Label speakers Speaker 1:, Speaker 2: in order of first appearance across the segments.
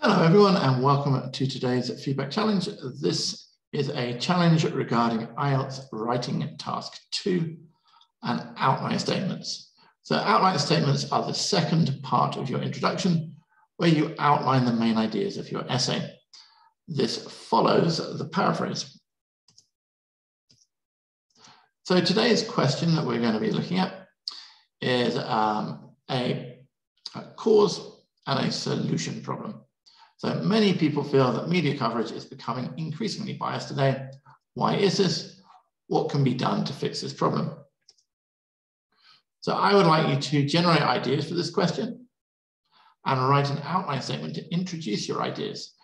Speaker 1: everyone, and welcome to today's feedback challenge. This is a challenge regarding IELTS writing task two and outline statements. So outline statements are the second part of your introduction where you outline the main ideas of your essay. This follows the paraphrase. So today's question that we're going to be looking at is um, a, a cause and a solution problem. So many people feel that media coverage is becoming increasingly biased today. Why is this? What can be done to fix this problem? So I would like you to generate ideas for this question and write an outline statement to introduce your ideas.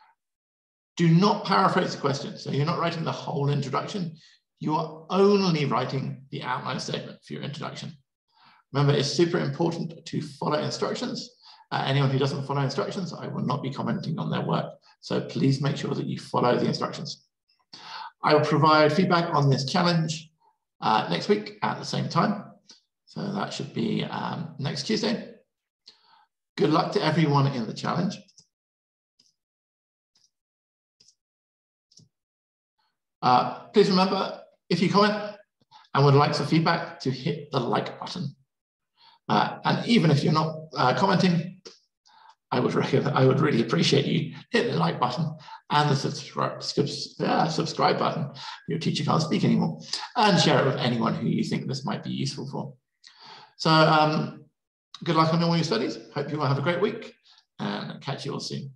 Speaker 1: Do not paraphrase the question. So you're not writing the whole introduction. You are only writing the outline statement for your introduction. Remember, it's super important to follow instructions uh, anyone who doesn't follow instructions, I will not be commenting on their work. So please make sure that you follow the instructions. I will provide feedback on this challenge uh, next week at the same time. So that should be um, next Tuesday. Good luck to everyone in the challenge. Uh, please remember, if you comment and would like some feedback, to hit the like button. Uh, and even if you're not uh, commenting, I would I would really appreciate you hit the like button and the subscribe, uh, subscribe button. Your teacher can't speak anymore, and share it with anyone who you think this might be useful for. So, um, good luck on all your studies. Hope you all have a great week, and catch you all soon.